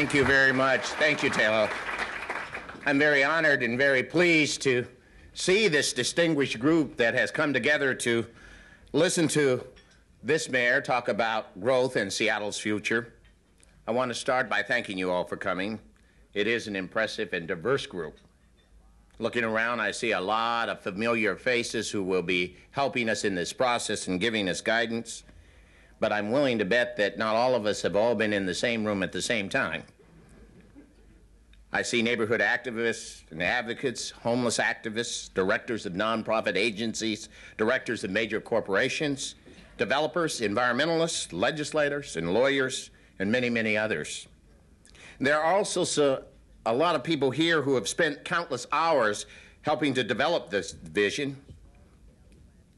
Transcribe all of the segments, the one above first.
Thank you very much. Thank you, Taylor. I'm very honored and very pleased to see this distinguished group that has come together to listen to this mayor talk about growth in Seattle's future. I want to start by thanking you all for coming. It is an impressive and diverse group. Looking around, I see a lot of familiar faces who will be helping us in this process and giving us guidance. But I'm willing to bet that not all of us have all been in the same room at the same time. I see neighborhood activists and advocates, homeless activists, directors of nonprofit agencies, directors of major corporations, developers, environmentalists, legislators, and lawyers, and many, many others. There are also so, a lot of people here who have spent countless hours helping to develop this vision.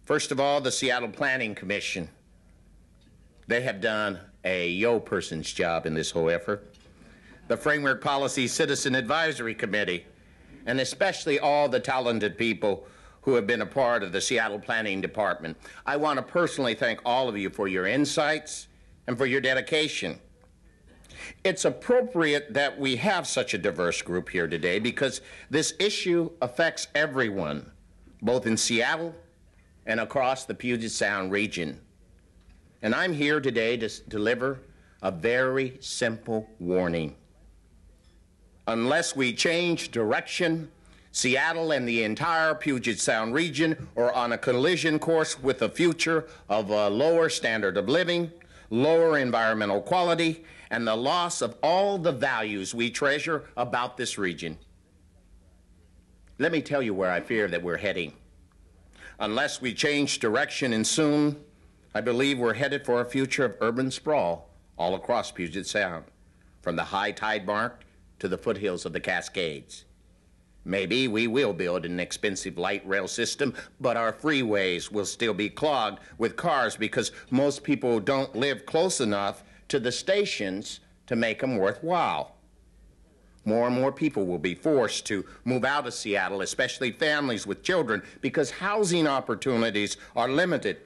First of all, the Seattle Planning Commission. They have done a yo person's job in this whole effort the Framework Policy Citizen Advisory Committee, and especially all the talented people who have been a part of the Seattle Planning Department. I want to personally thank all of you for your insights and for your dedication. It's appropriate that we have such a diverse group here today because this issue affects everyone, both in Seattle and across the Puget Sound region. And I'm here today to deliver a very simple warning unless we change direction, Seattle and the entire Puget Sound region are on a collision course with a future of a lower standard of living, lower environmental quality, and the loss of all the values we treasure about this region. Let me tell you where I fear that we're heading. Unless we change direction and soon, I believe we're headed for a future of urban sprawl all across Puget Sound, from the high tide mark to the foothills of the Cascades. Maybe we will build an expensive light rail system, but our freeways will still be clogged with cars because most people don't live close enough to the stations to make them worthwhile. More and more people will be forced to move out of Seattle, especially families with children, because housing opportunities are limited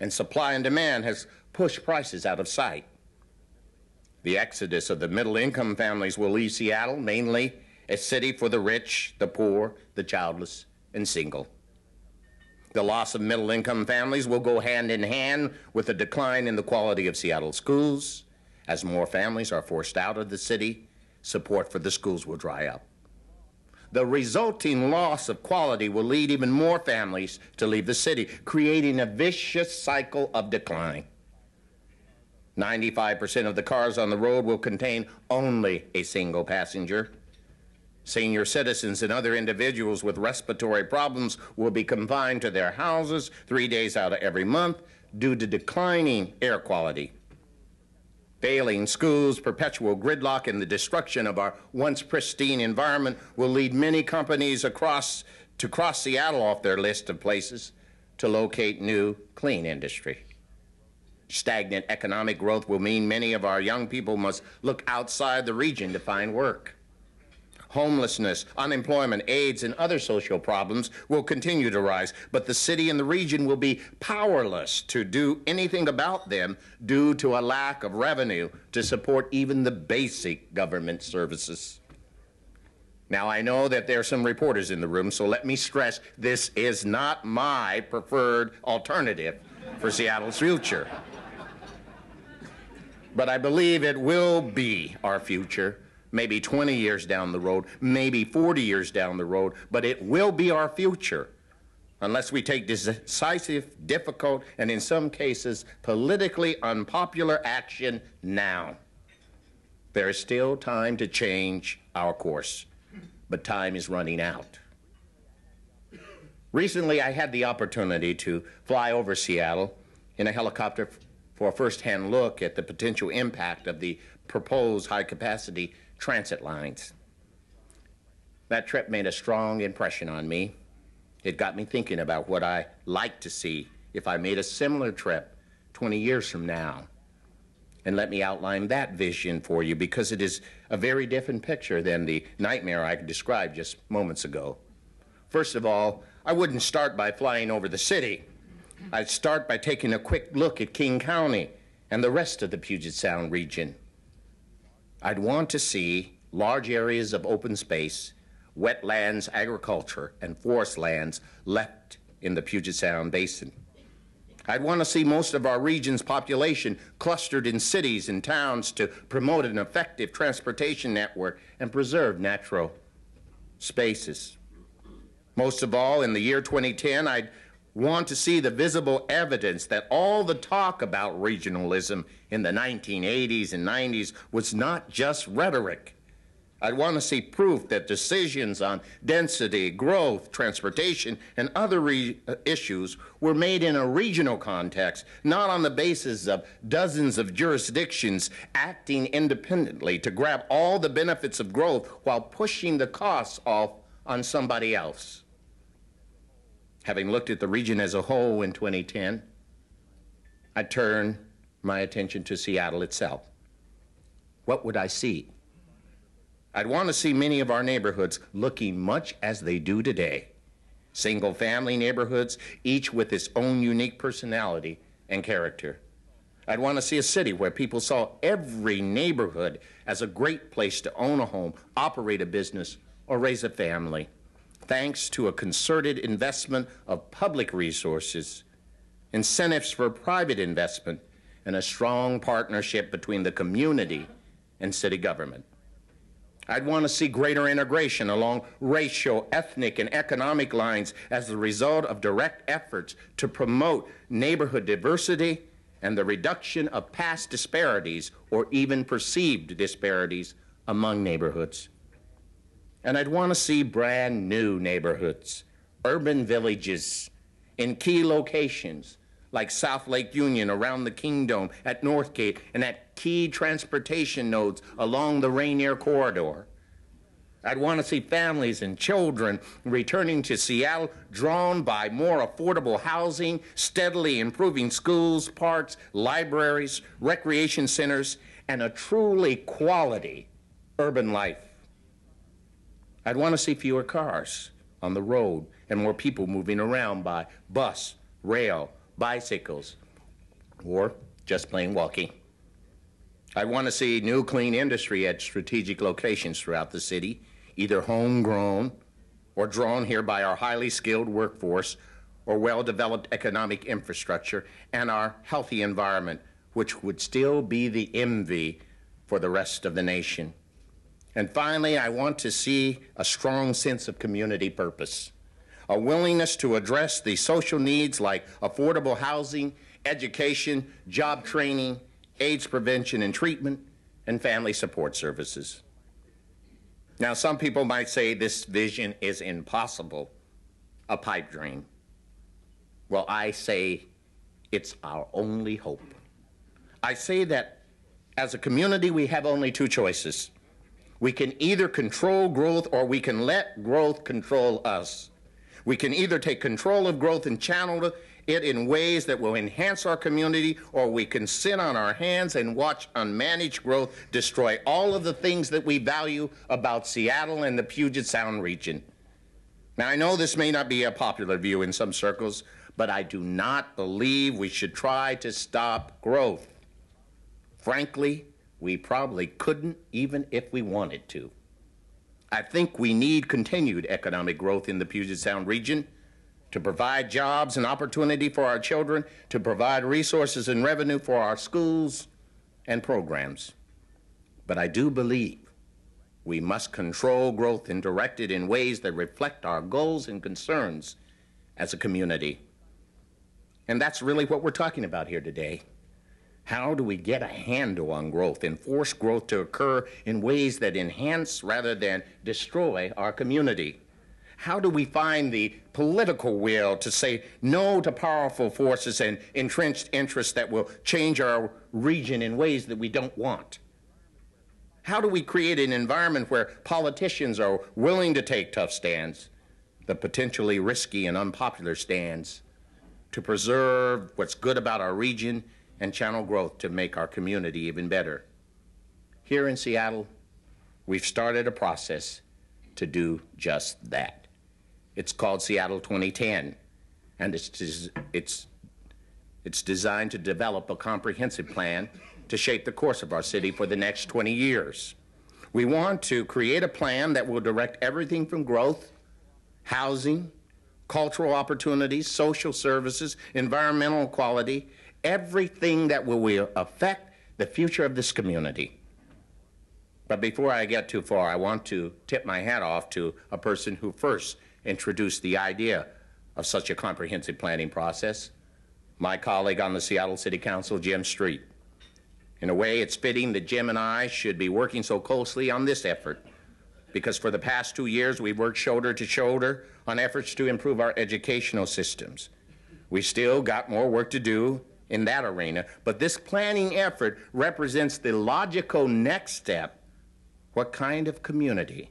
and supply and demand has pushed prices out of sight. The exodus of the middle income families will leave Seattle, mainly a city for the rich, the poor, the childless, and single. The loss of middle income families will go hand in hand with a decline in the quality of Seattle schools. As more families are forced out of the city, support for the schools will dry up. The resulting loss of quality will lead even more families to leave the city, creating a vicious cycle of decline. 95% of the cars on the road will contain only a single passenger. Senior citizens and other individuals with respiratory problems will be confined to their houses three days out of every month due to declining air quality. Failing schools, perpetual gridlock, and the destruction of our once pristine environment will lead many companies across to cross Seattle off their list of places to locate new clean industry. Stagnant economic growth will mean many of our young people must look outside the region to find work. Homelessness, unemployment, AIDS, and other social problems will continue to rise, but the city and the region will be powerless to do anything about them due to a lack of revenue to support even the basic government services. Now, I know that there are some reporters in the room, so let me stress this is not my preferred alternative for Seattle's future but I believe it will be our future, maybe 20 years down the road, maybe 40 years down the road, but it will be our future unless we take decisive, difficult, and in some cases, politically unpopular action now. There is still time to change our course, but time is running out. Recently, I had the opportunity to fly over Seattle in a helicopter for a first-hand look at the potential impact of the proposed high-capacity transit lines. That trip made a strong impression on me. It got me thinking about what I like to see if I made a similar trip 20 years from now. And let me outline that vision for you because it is a very different picture than the nightmare I described just moments ago. First of all, I wouldn't start by flying over the city. I'd start by taking a quick look at King County and the rest of the Puget Sound region. I'd want to see large areas of open space, wetlands, agriculture, and forest lands left in the Puget Sound Basin. I'd want to see most of our region's population clustered in cities and towns to promote an effective transportation network and preserve natural spaces. Most of all, in the year 2010, I'd want to see the visible evidence that all the talk about regionalism in the 1980s and 90s was not just rhetoric. I'd want to see proof that decisions on density, growth, transportation, and other uh, issues were made in a regional context, not on the basis of dozens of jurisdictions acting independently to grab all the benefits of growth while pushing the costs off on somebody else. Having looked at the region as a whole in 2010, I turn my attention to Seattle itself. What would I see? I'd want to see many of our neighborhoods looking much as they do today. Single family neighborhoods, each with its own unique personality and character. I'd want to see a city where people saw every neighborhood as a great place to own a home, operate a business, or raise a family, thanks to a concerted investment of public resources, incentives for private investment, and a strong partnership between the community and city government. I'd want to see greater integration along racial, ethnic, and economic lines as a result of direct efforts to promote neighborhood diversity and the reduction of past disparities or even perceived disparities among neighborhoods. And I'd want to see brand new neighborhoods, urban villages in key locations like South Lake Union around the Kingdome, at Northgate, and at key transportation nodes along the Rainier Corridor. I'd want to see families and children returning to Seattle drawn by more affordable housing, steadily improving schools, parks, libraries, recreation centers, and a truly quality urban life. I'd want to see fewer cars on the road and more people moving around by bus, rail, bicycles, or just plain walking. I'd want to see new clean industry at strategic locations throughout the city, either homegrown or drawn here by our highly skilled workforce or well developed economic infrastructure and our healthy environment, which would still be the envy for the rest of the nation. And finally, I want to see a strong sense of community purpose a willingness to address the social needs like affordable housing, education, job training, AIDS prevention and treatment, and family support services. Now, some people might say this vision is impossible, a pipe dream. Well, I say it's our only hope. I say that as a community, we have only two choices. We can either control growth or we can let growth control us. We can either take control of growth and channel it in ways that will enhance our community, or we can sit on our hands and watch unmanaged growth destroy all of the things that we value about Seattle and the Puget Sound region. Now, I know this may not be a popular view in some circles, but I do not believe we should try to stop growth. Frankly, we probably couldn't even if we wanted to. I think we need continued economic growth in the Puget Sound region to provide jobs and opportunity for our children, to provide resources and revenue for our schools and programs. But I do believe we must control growth and direct it in ways that reflect our goals and concerns as a community. And that's really what we're talking about here today. How do we get a handle on growth and force growth to occur in ways that enhance rather than destroy our community? How do we find the political will to say no to powerful forces and entrenched interests that will change our region in ways that we don't want? How do we create an environment where politicians are willing to take tough stands, the potentially risky and unpopular stands, to preserve what's good about our region and channel growth to make our community even better. Here in Seattle, we've started a process to do just that. It's called Seattle 2010, and it's, it's, it's designed to develop a comprehensive plan to shape the course of our city for the next 20 years. We want to create a plan that will direct everything from growth, housing, cultural opportunities, social services, environmental quality, everything that will affect the future of this community. But before I get too far, I want to tip my hat off to a person who first introduced the idea of such a comprehensive planning process, my colleague on the Seattle City Council, Jim Street. In a way, it's fitting that Jim and I should be working so closely on this effort because for the past two years we've worked shoulder to shoulder on efforts to improve our educational systems. We still got more work to do in that arena, but this planning effort represents the logical next step. What kind of community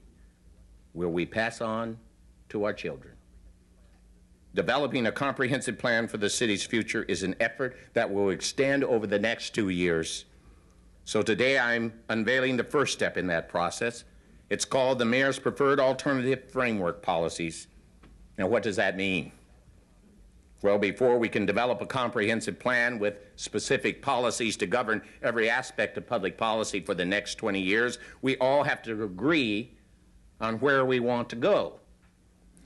will we pass on to our children? Developing a comprehensive plan for the city's future is an effort that will extend over the next two years. So today I'm unveiling the first step in that process. It's called the Mayor's Preferred Alternative Framework Policies. Now, what does that mean? Well, before we can develop a comprehensive plan with specific policies to govern every aspect of public policy for the next 20 years, we all have to agree on where we want to go.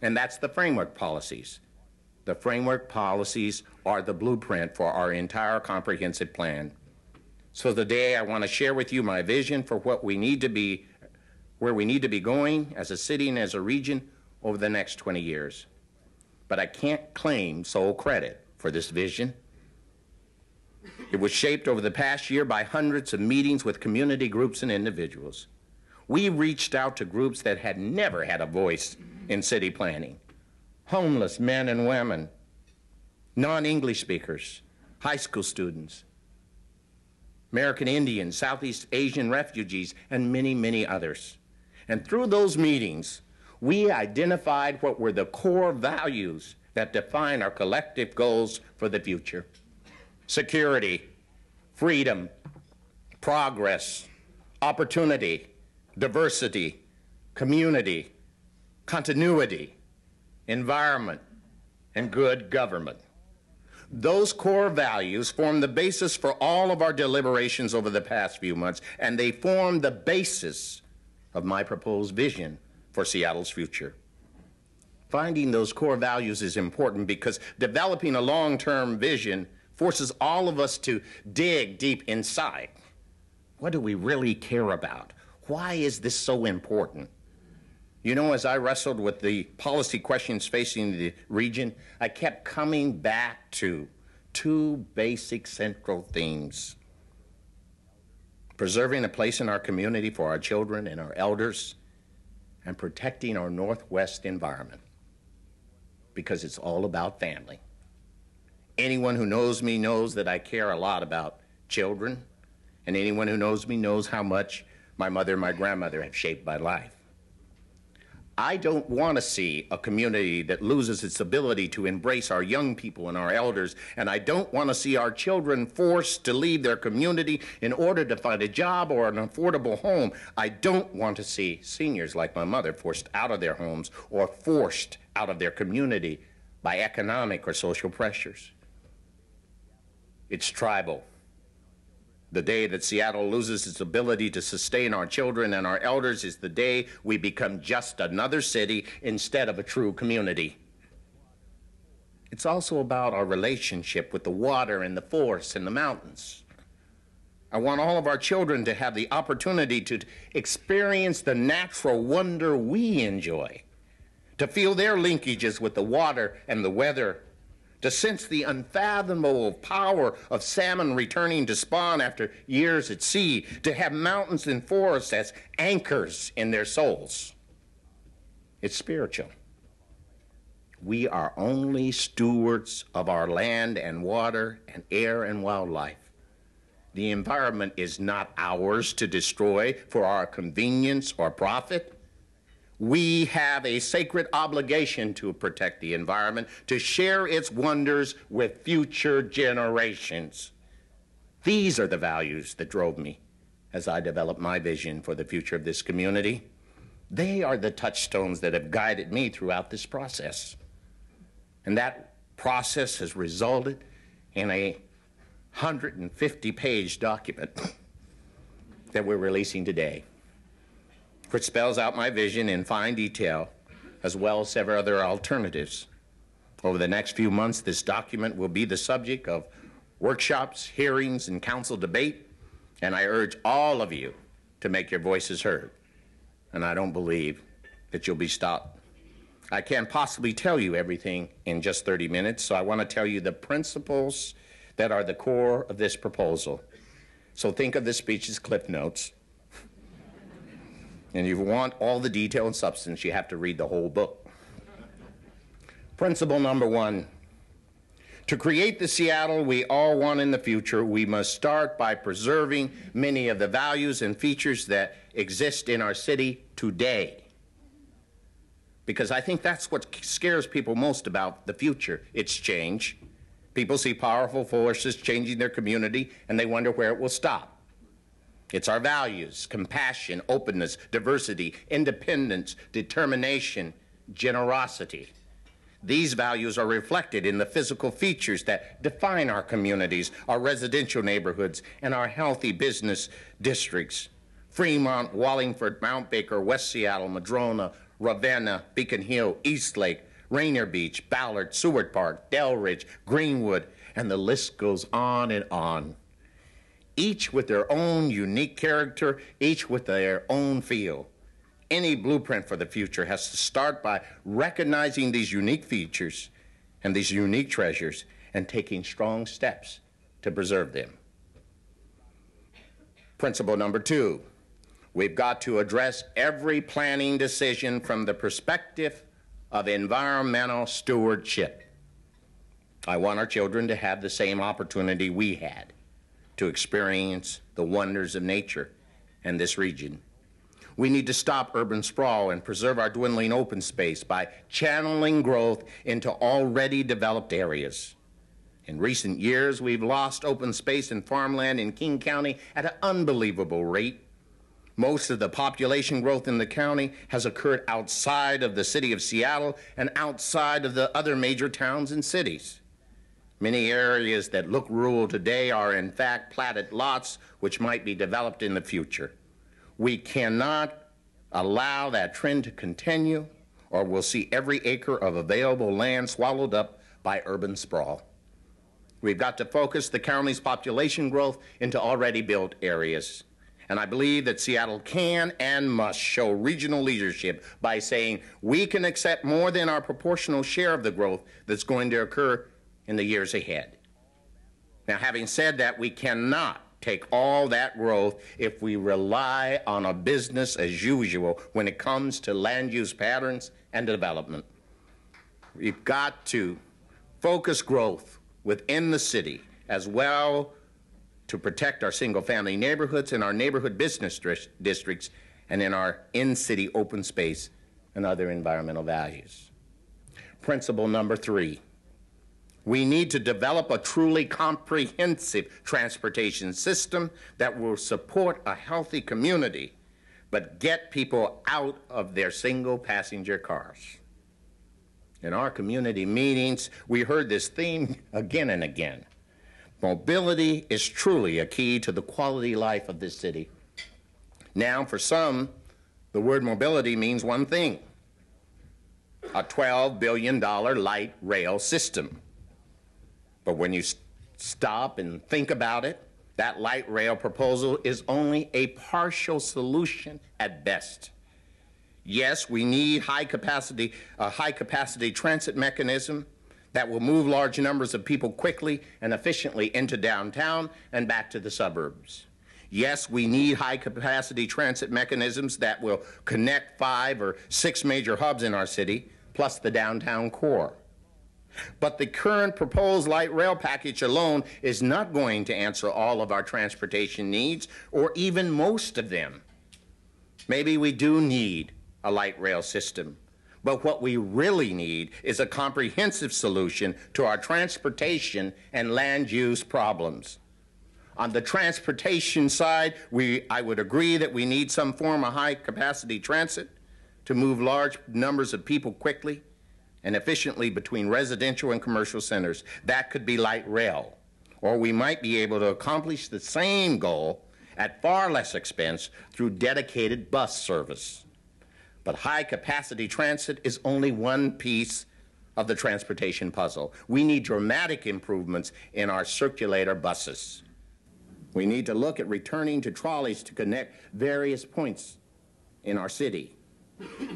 And that's the framework policies. The framework policies are the blueprint for our entire comprehensive plan. So today I want to share with you my vision for what we need to be, where we need to be going as a city and as a region over the next 20 years but I can't claim sole credit for this vision. It was shaped over the past year by hundreds of meetings with community groups and individuals. We reached out to groups that had never had a voice in city planning homeless men and women, non English speakers, high school students, American Indians, Southeast Asian refugees, and many, many others. And through those meetings, we identified what were the core values that define our collective goals for the future security, freedom, progress, opportunity, diversity, community, continuity, environment, and good government. Those core values form the basis for all of our deliberations over the past few months, and they form the basis of my proposed vision for Seattle's future. Finding those core values is important because developing a long term vision forces all of us to dig deep inside. What do we really care about? Why is this so important? You know, as I wrestled with the policy questions facing the region, I kept coming back to two basic central themes preserving a place in our community for our children and our elders, and protecting our Northwest environment because it's all about family. Anyone who knows me knows that I care a lot about children, and anyone who knows me knows how much my mother and my grandmother have shaped my life. I don't want to see a community that loses its ability to embrace our young people and our elders, and I don't want to see our children forced to leave their community in order to find a job or an affordable home. I don't want to see seniors like my mother forced out of their homes or forced out of their community by economic or social pressures. It's tribal. The day that Seattle loses its ability to sustain our children and our elders is the day we become just another city instead of a true community. It's also about our relationship with the water and the forests and the mountains. I want all of our children to have the opportunity to experience the natural wonder we enjoy, to feel their linkages with the water and the weather to sense the unfathomable power of salmon returning to spawn after years at sea, to have mountains and forests as anchors in their souls. It's spiritual. We are only stewards of our land and water and air and wildlife. The environment is not ours to destroy for our convenience or profit we have a sacred obligation to protect the environment, to share its wonders with future generations. These are the values that drove me as I developed my vision for the future of this community. They are the touchstones that have guided me throughout this process. And that process has resulted in a 150 page document that we're releasing today, which spells out my vision in fine detail, as well as several other alternatives. Over the next few months, this document will be the subject of workshops, hearings, and council debate, and I urge all of you to make your voices heard. And I don't believe that you'll be stopped. I can't possibly tell you everything in just 30 minutes, so I want to tell you the principles that are the core of this proposal. So think of this speech as cliff notes. And if you want all the detail and substance, you have to read the whole book. Principle number one to create the Seattle we all want in the future, we must start by preserving many of the values and features that exist in our city today. Because I think that's what scares people most about the future it's change. People see powerful forces changing their community and they wonder where it will stop. It's our values compassion, openness, diversity, independence, determination, generosity. These values are reflected in the physical features that define our communities, our residential neighborhoods, and our healthy business districts. Fremont, Wallingford, Mount Baker, West Seattle, Madrona, Ravenna, Beacon Hill, Eastlake, Rainier Beach, Ballard, Seward Park, Delridge, Greenwood, and the list goes on and on. Each with their own unique character, each with their own feel any blueprint for the future has to start by recognizing these unique features and these unique treasures and taking strong steps to preserve them. Principle number two we've got to address every planning decision from the perspective of environmental stewardship. I want our children to have the same opportunity we had to experience the wonders of nature in this region. We need to stop urban sprawl and preserve our dwindling open space by channeling growth into already developed areas. In recent years, we've lost open space and farmland in King County at an unbelievable rate. Most of the population growth in the county has occurred outside of the city of Seattle and outside of the other major towns and cities. Many areas that look rural today are, in fact, platted lots which might be developed in the future. We cannot allow that trend to continue, or we'll see every acre of available land swallowed up by urban sprawl. We've got to focus the county's population growth into already built areas. And I believe that Seattle can and must show regional leadership by saying we can accept more than our proportional share of the growth that's going to occur in the years ahead. Now, having said that, we cannot take all that growth if we rely on a business as usual when it comes to land use patterns and development. We've got to focus growth within the city as well to protect our single family neighborhoods and our neighborhood business districts and in our in city open space and other environmental values. Principle number three we need to develop a truly comprehensive transportation system that will support a healthy community, but get people out of their single passenger cars. In our community meetings, we heard this theme again and again. Mobility is truly a key to the quality life of this city. Now, for some, the word mobility means one thing a $12 billion light rail system. But when you stop and think about it, that light rail proposal is only a partial solution at best. Yes, we need high capacity, a high capacity transit mechanism that will move large numbers of people quickly and efficiently into downtown and back to the suburbs. Yes, we need high capacity transit mechanisms that will connect five or six major hubs in our city, plus the downtown core. But the current proposed light rail package alone is not going to answer all of our transportation needs, or even most of them. Maybe we do need a light rail system, but what we really need is a comprehensive solution to our transportation and land use problems. On the transportation side, we, I would agree that we need some form of high capacity transit to move large numbers of people quickly and efficiently between residential and commercial centers. That could be light rail Or we might be able to accomplish the same goal at far less expense through dedicated bus service. But high capacity transit is only one piece of the transportation puzzle. We need dramatic improvements in our circulator buses. We need to look at returning to trolleys to connect various points in our city.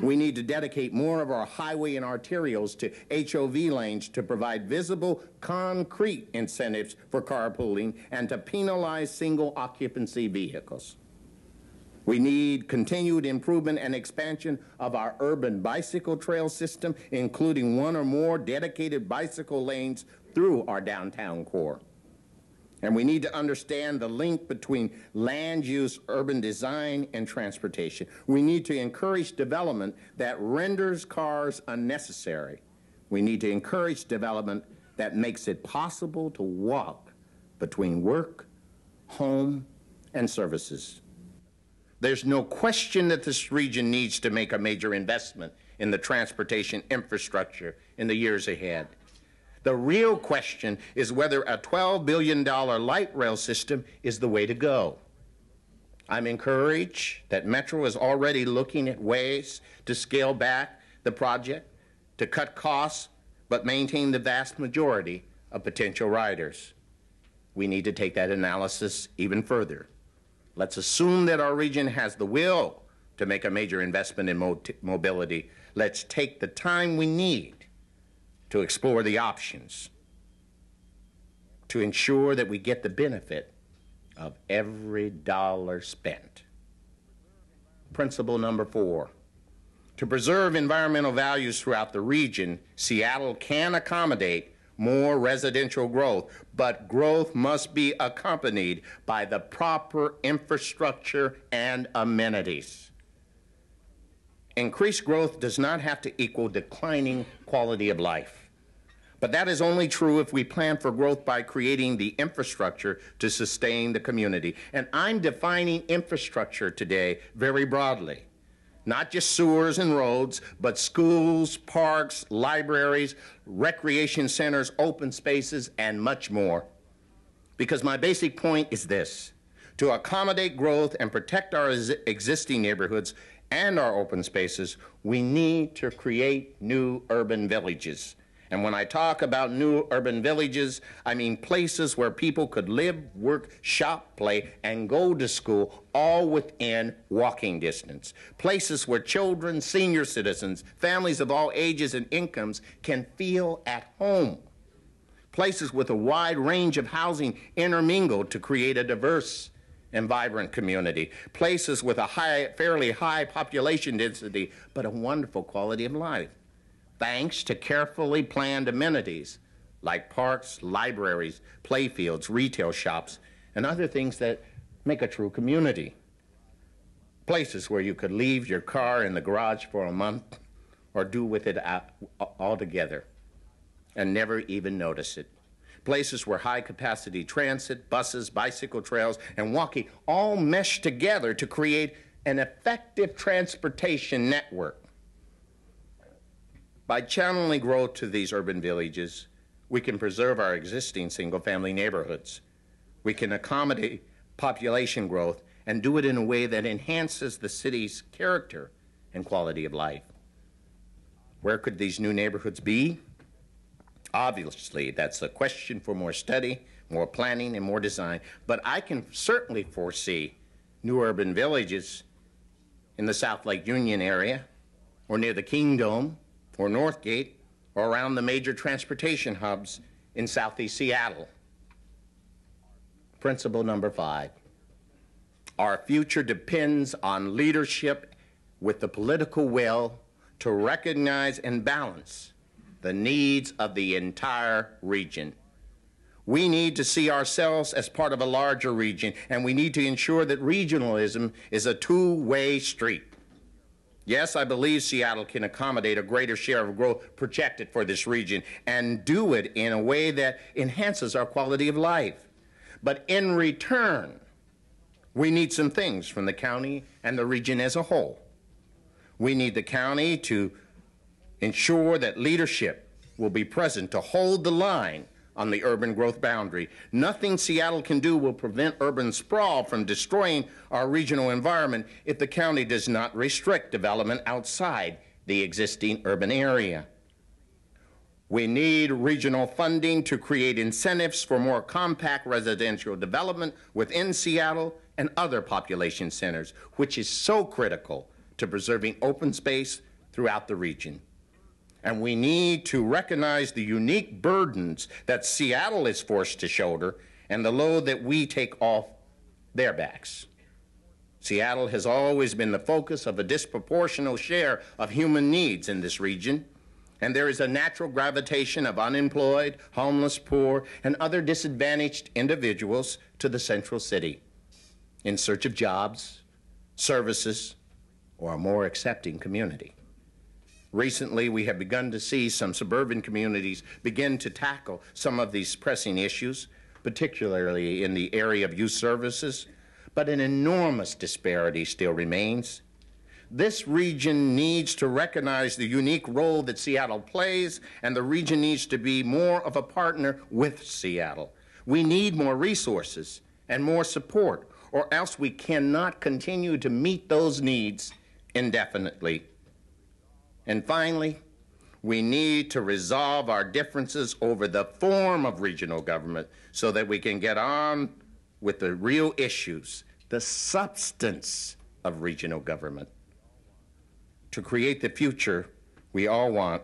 We need to dedicate more of our highway and arterials to HOV lanes to provide visible, concrete incentives for carpooling and to penalize single occupancy vehicles. We need continued improvement and expansion of our urban bicycle trail system, including one or more dedicated bicycle lanes through our downtown core. And we need to understand the link between land use, urban design, and transportation. We need to encourage development that renders cars unnecessary. We need to encourage development that makes it possible to walk between work, home, and services. There's no question that this region needs to make a major investment in the transportation infrastructure in the years ahead. The real question is whether a $12 billion light rail system is the way to go. I'm encouraged that Metro is already looking at ways to scale back the project, to cut costs, but maintain the vast majority of potential riders. We need to take that analysis even further. Let's assume that our region has the will to make a major investment in mobility. Let's take the time we need to explore the options to ensure that we get the benefit of every dollar spent. Principle number four. To preserve environmental values throughout the region, Seattle can accommodate more residential growth, but growth must be accompanied by the proper infrastructure and amenities. Increased growth does not have to equal declining quality of life. But that is only true if we plan for growth by creating the infrastructure to sustain the community. And I'm defining infrastructure today very broadly. Not just sewers and roads, but schools, parks, libraries, recreation centers, open spaces, and much more. Because my basic point is this to accommodate growth and protect our existing neighborhoods, and our open spaces, we need to create new urban villages. And when I talk about new urban villages, I mean places where people could live, work, shop, play, and go to school all within walking distance. Places where children, senior citizens, families of all ages and incomes can feel at home. Places with a wide range of housing intermingled to create a diverse and vibrant community, places with a high, fairly high population density, but a wonderful quality of life, thanks to carefully planned amenities like parks, libraries, playfields, retail shops, and other things that make a true community. Places where you could leave your car in the garage for a month or do with it altogether and never even notice it places where high capacity transit, buses, bicycle trails, and walking all mesh together to create an effective transportation network. By channeling growth to these urban villages, we can preserve our existing single family neighborhoods. We can accommodate population growth and do it in a way that enhances the city's character and quality of life. Where could these new neighborhoods be? Obviously, that's a question for more study, more planning, and more design. But I can certainly foresee new urban villages in the South Lake Union area, or near the Kingdome, or Northgate, or around the major transportation hubs in southeast Seattle. Principle number five. Our future depends on leadership with the political will to recognize and balance the needs of the entire region. We need to see ourselves as part of a larger region, and we need to ensure that regionalism is a two way street. Yes, I believe Seattle can accommodate a greater share of growth projected for this region and do it in a way that enhances our quality of life. But in return, we need some things from the county and the region as a whole. We need the county to ensure that leadership will be present to hold the line on the urban growth boundary. Nothing Seattle can do will prevent urban sprawl from destroying our regional environment if the county does not restrict development outside the existing urban area. We need regional funding to create incentives for more compact residential development within Seattle and other population centers, which is so critical to preserving open space throughout the region. And we need to recognize the unique burdens that Seattle is forced to shoulder and the load that we take off their backs. Seattle has always been the focus of a disproportionate share of human needs in this region, and there is a natural gravitation of unemployed, homeless, poor, and other disadvantaged individuals to the central city in search of jobs, services, or a more accepting community. Recently, we have begun to see some suburban communities begin to tackle some of these pressing issues, particularly in the area of youth services, but an enormous disparity still remains. This region needs to recognize the unique role that Seattle plays, and the region needs to be more of a partner with Seattle. We need more resources and more support, or else we cannot continue to meet those needs indefinitely. And finally, we need to resolve our differences over the form of regional government so that we can get on with the real issues, the substance of regional government. To create the future we all want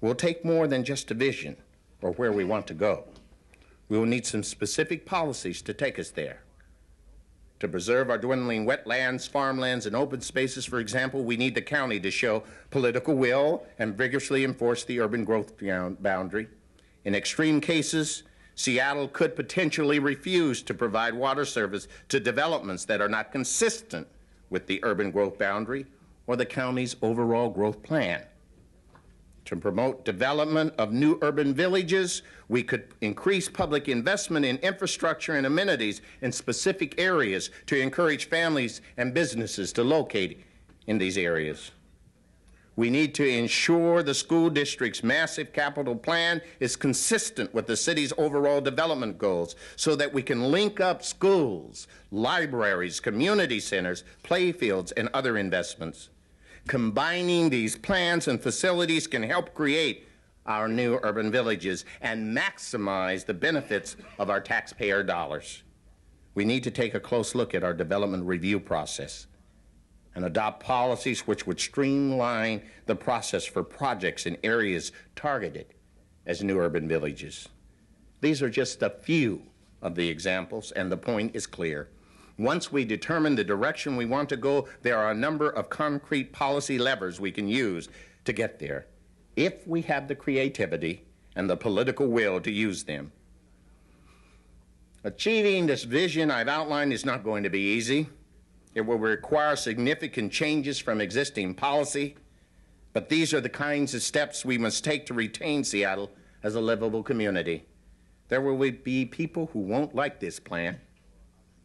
will take more than just a vision or where we want to go. We will need some specific policies to take us there. To preserve our dwindling wetlands, farmlands, and open spaces, for example, we need the county to show political will and vigorously enforce the urban growth boundary. In extreme cases, Seattle could potentially refuse to provide water service to developments that are not consistent with the urban growth boundary or the county's overall growth plan. To promote development of new urban villages, we could increase public investment in infrastructure and amenities in specific areas to encourage families and businesses to locate in these areas. We need to ensure the school district's massive capital plan is consistent with the city's overall development goals so that we can link up schools, libraries, community centers, playfields, and other investments. Combining these plans and facilities can help create our new urban villages and maximize the benefits of our taxpayer dollars. We need to take a close look at our development review process and adopt policies which would streamline the process for projects in areas targeted as new urban villages. These are just a few of the examples, and the point is clear. Once we determine the direction we want to go, there are a number of concrete policy levers we can use to get there, if we have the creativity and the political will to use them. Achieving this vision I've outlined is not going to be easy. It will require significant changes from existing policy, but these are the kinds of steps we must take to retain Seattle as a livable community. There will be people who won't like this plan.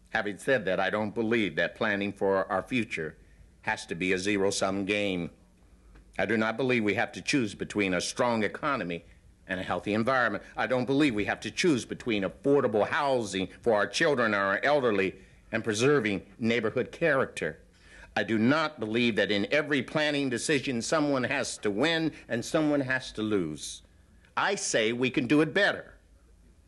Having said that, I don't believe that planning for our future has to be a zero sum game. I do not believe we have to choose between a strong economy and a healthy environment. I don't believe we have to choose between affordable housing for our children and our elderly and preserving neighborhood character. I do not believe that in every planning decision someone has to win and someone has to lose. I say we can do it better.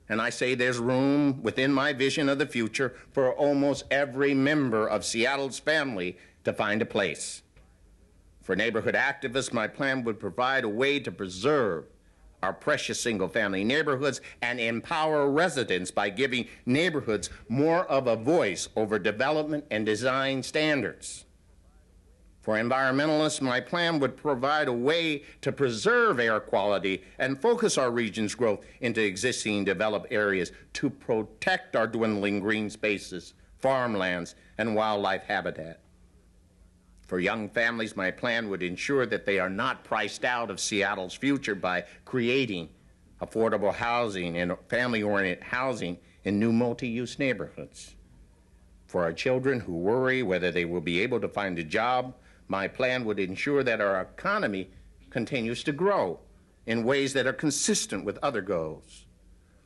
And I say there's room within my vision of the future for almost every member of Seattle's family to find a place. For neighborhood activists, my plan would provide a way to preserve our precious single family neighborhoods and empower residents by giving neighborhoods more of a voice over development and design standards. For environmentalists, my plan would provide a way to preserve air quality and focus our region's growth into existing developed areas to protect our dwindling green spaces, farmlands, and wildlife habitat. For young families, my plan would ensure that they are not priced out of Seattle's future by creating affordable housing and family oriented housing in new multi use neighborhoods. For our children who worry whether they will be able to find a job, my plan would ensure that our economy continues to grow in ways that are consistent with other goals.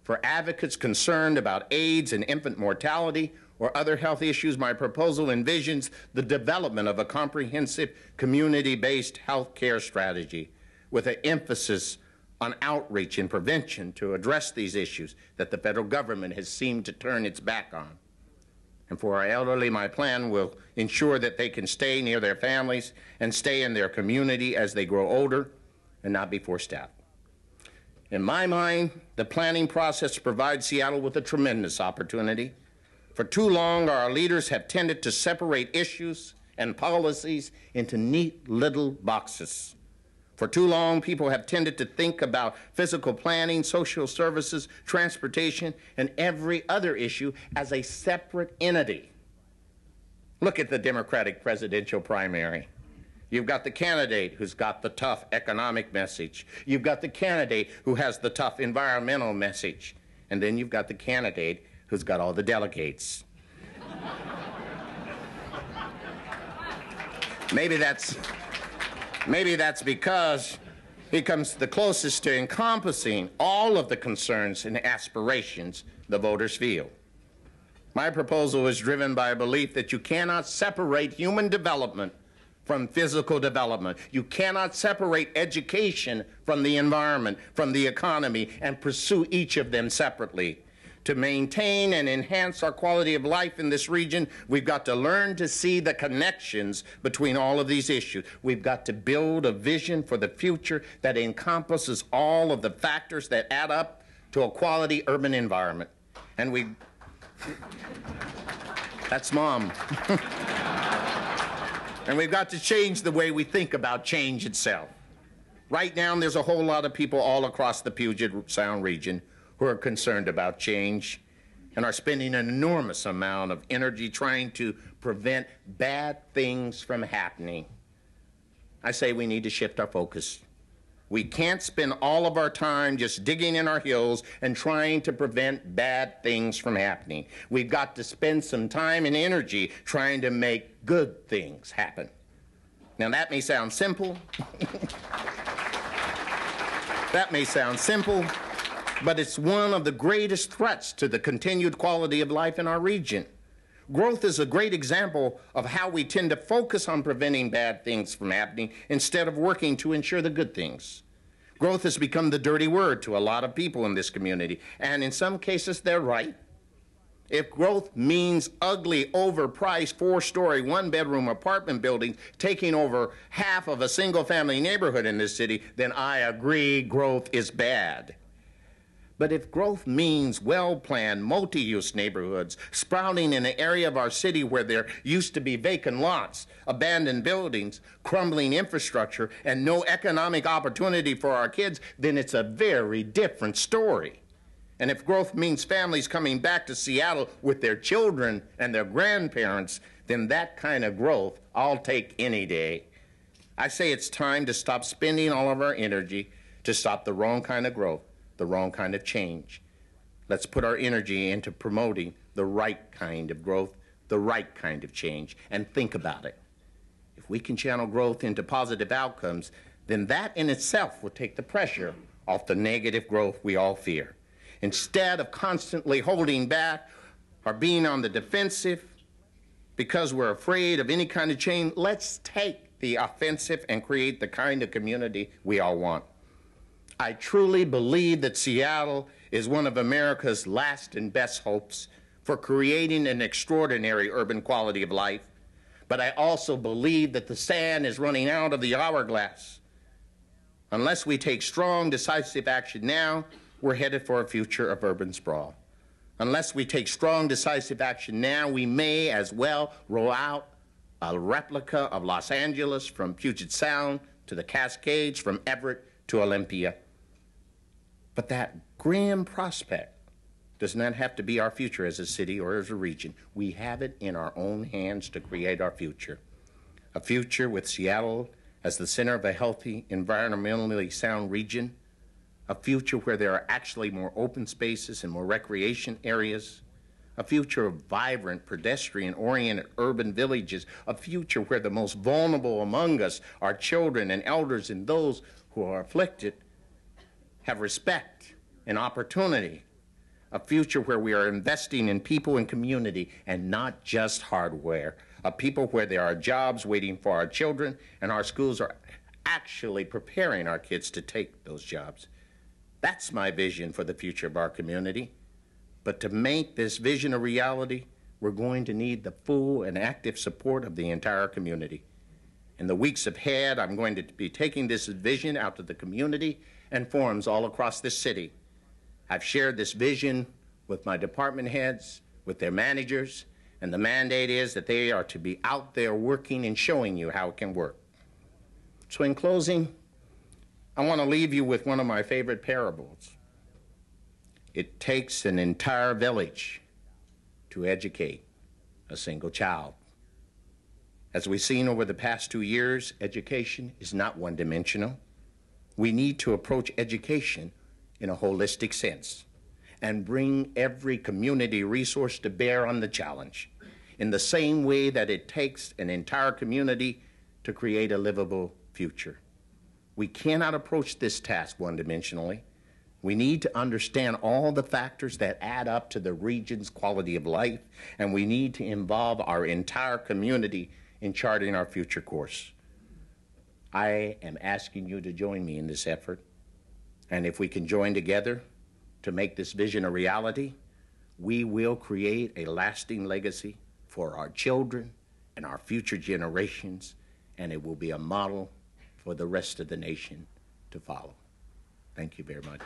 For advocates concerned about AIDS and infant mortality or other health issues, my proposal envisions the development of a comprehensive community based health care strategy with an emphasis on outreach and prevention to address these issues that the federal government has seemed to turn its back on. And for our elderly, my plan will ensure that they can stay near their families and stay in their community as they grow older and not be forced out. In my mind, the planning process provides Seattle with a tremendous opportunity. For too long, our leaders have tended to separate issues and policies into neat little boxes. For too long, people have tended to think about physical planning, social services, transportation, and every other issue as a separate entity. Look at the Democratic presidential primary. You've got the candidate who's got the tough economic message. You've got the candidate who has the tough environmental message. And then you've got the candidate who's got all the delegates. maybe that's maybe that's because he comes the closest to encompassing all of the concerns and aspirations the voters feel. My proposal is driven by a belief that you cannot separate human development from physical development. You cannot separate education from the environment, from the economy, and pursue each of them separately. To maintain and enhance our quality of life in this region, we've got to learn to see the connections between all of these issues. We've got to build a vision for the future that encompasses all of the factors that add up to a quality urban environment. And we. That's mom. And we've got to change the way we think about change itself. Right now, there's a whole lot of people all across the Puget Sound region who are concerned about change and are spending an enormous amount of energy trying to prevent bad things from happening. I say we need to shift our focus. We can't spend all of our time just digging in our heels and trying to prevent bad things from happening. We've got to spend some time and energy trying to make good things happen. Now, that may sound simple. that may sound simple, but it's one of the greatest threats to the continued quality of life in our region. Growth is a great example of how we tend to focus on preventing bad things from happening instead of working to ensure the good things. Growth has become the dirty word to a lot of people in this community, and in some cases, they're right. If growth means ugly, overpriced, four story, one bedroom apartment buildings taking over half of a single family neighborhood in this city, then I agree growth is bad. But if growth means well planned, multi use neighborhoods sprouting in an area of our city where there used to be vacant lots, abandoned buildings, crumbling infrastructure, and no economic opportunity for our kids, then it's a very different story. And if growth means families coming back to Seattle with their children and their grandparents, then that kind of growth I'll take any day. I say it's time to stop spending all of our energy to stop the wrong kind of growth the wrong kind of change. Let's put our energy into promoting the right kind of growth, the right kind of change, and think about it. If we can channel growth into positive outcomes, then that in itself will take the pressure off the negative growth we all fear. Instead of constantly holding back or being on the defensive because we're afraid of any kind of change, let's take the offensive and create the kind of community we all want. I truly believe that Seattle is one of America's last and best hopes for creating an extraordinary urban quality of life. But I also believe that the sand is running out of the hourglass. Unless we take strong, decisive action now, we're headed for a future of urban sprawl. Unless we take strong, decisive action now, we may as well roll out a replica of Los Angeles from Puget Sound to the Cascades, from Everett to Olympia. But that grim prospect does not have to be our future as a city or as a region. We have it in our own hands to create our future. A future with Seattle as the center of a healthy, environmentally sound region. A future where there are actually more open spaces and more recreation areas. A future of vibrant, pedestrian oriented urban villages. A future where the most vulnerable among us, our children and elders and those who are afflicted have respect and opportunity a future where we are investing in people and community and not just hardware, a people where there are jobs waiting for our children and our schools are actually preparing our kids to take those jobs. That's my vision for the future of our community. But to make this vision a reality, we're going to need the full and active support of the entire community. In the weeks ahead, I'm going to be taking this vision out to the community and forums all across the city. I've shared this vision with my department heads, with their managers, and the mandate is that they are to be out there working and showing you how it can work. So, in closing, I want to leave you with one of my favorite parables. It takes an entire village to educate a single child. As we've seen over the past two years, education is not one dimensional. We need to approach education in a holistic sense and bring every community resource to bear on the challenge in the same way that it takes an entire community to create a livable future. We cannot approach this task one dimensionally. We need to understand all the factors that add up to the region's quality of life, and we need to involve our entire community in charting our future course. I am asking you to join me in this effort, and if we can join together to make this vision a reality, we will create a lasting legacy for our children and our future generations, and it will be a model for the rest of the nation to follow. Thank you very much.